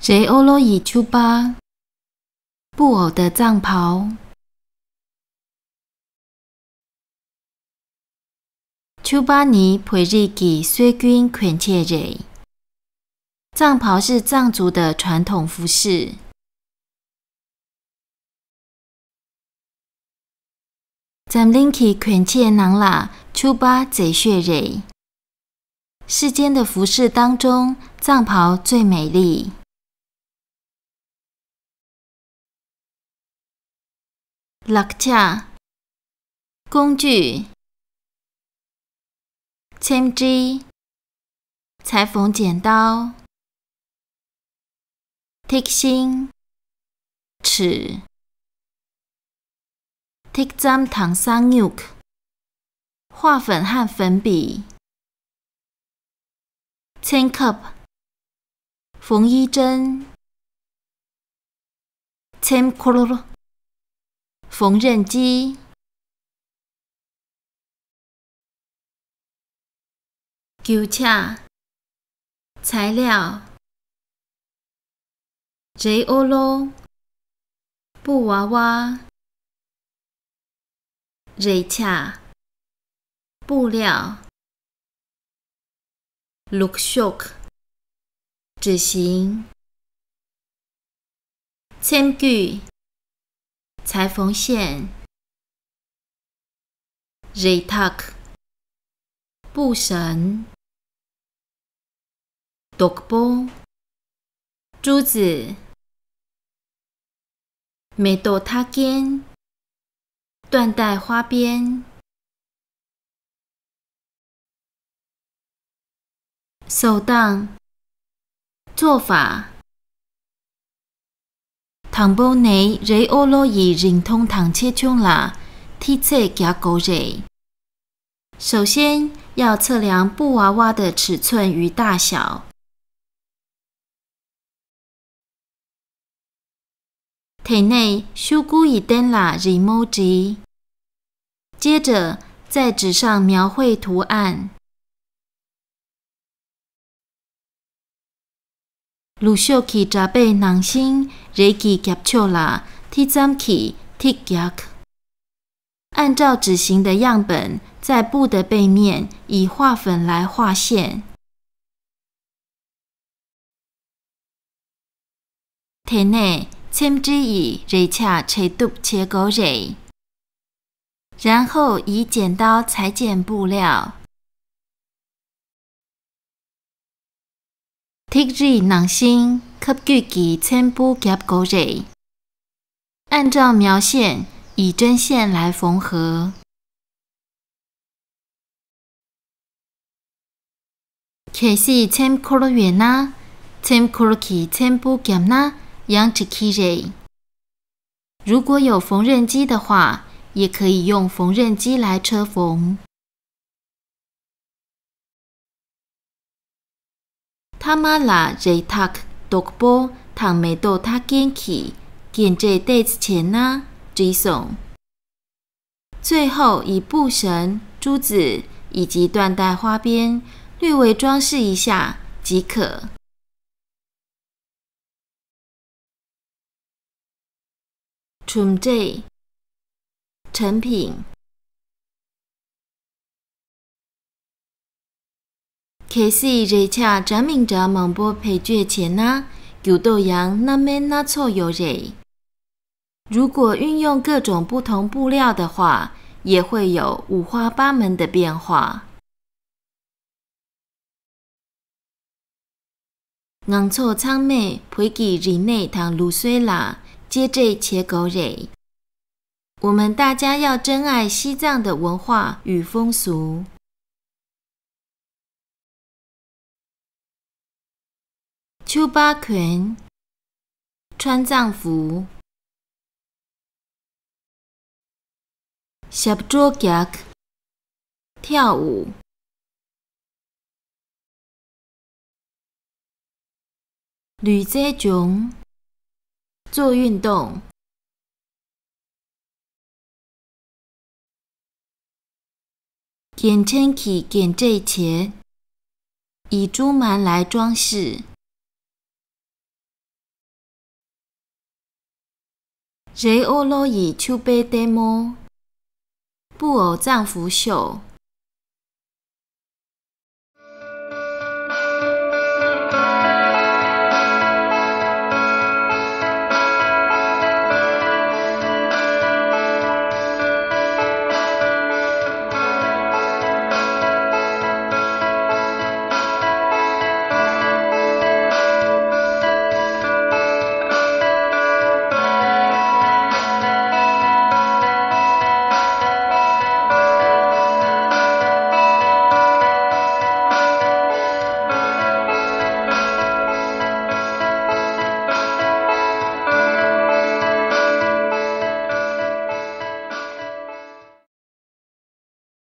这欧罗伊丘巴布偶的藏袍，丘巴尼培日吉随军恳切人。藏袍是藏族的传统服饰。咱拎起恳切囊啦，丘巴贼血人。世间的服饰当中，藏袍最美丽。拉恰工具，切枝裁缝剪刀，剔芯尺，剔针糖桑 nuke 画粉和粉笔，切 cup 缝衣针，切 colo。缝纫机，钩恰材料，Jolo，布娃娃，J 恰布料，Look shock 执行，铅锯。裁缝线，Retak，布绳，Dokbo，珠子，Medotaken，缎带花边手当做法。唐波内瑞欧罗伊认同唐切琼啦，体测加高热。首先要测量布娃娃的尺寸与大小。体内修古伊登啦瑞摩吉，接着在纸上描绘图案。陆续去扎背囊心，热起夹错啦，提针起剔夹。按照纸形的样本，在布的背面以画粉来画线。体内铅之以热恰切度切割热，然后以剪刀裁剪布料。剔纸囊芯，吸锯机全部夹过热，按照描线以针线来缝合。开始切扣了圆呐，切扣了起全部夹呐，养起起热。如果有缝纫机的话，也可以用缝纫机来车缝。他妈拉热塔独波，唐梅多他坚起，建这袋子钱呐，追送。最后以布绳、珠子以及缎带花边略微装饰一下即可。纯这成品。开始热恰证明着蒙波配角前呐，旧豆羊那面那错有热。如果运用各种不同布料的话，也会有五花八门的变化。硬错苍妹配给人内糖露水啦，接着切狗热。我们大家要珍爱西藏的文化与风俗。秋巴裙，穿藏服，协助脚跳舞，女仔中做运动，剪天气剪这钱，以珠满来装饰。J o l o i chu be demo，布偶丈夫秀。